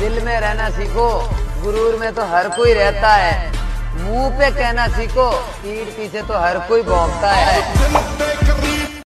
दिल में रहना सीखो। गुरूर में तो हर कोई रहता है। मुँह पे कहना सीखो। पीठ पीछे तो हर कोई भोंगता है।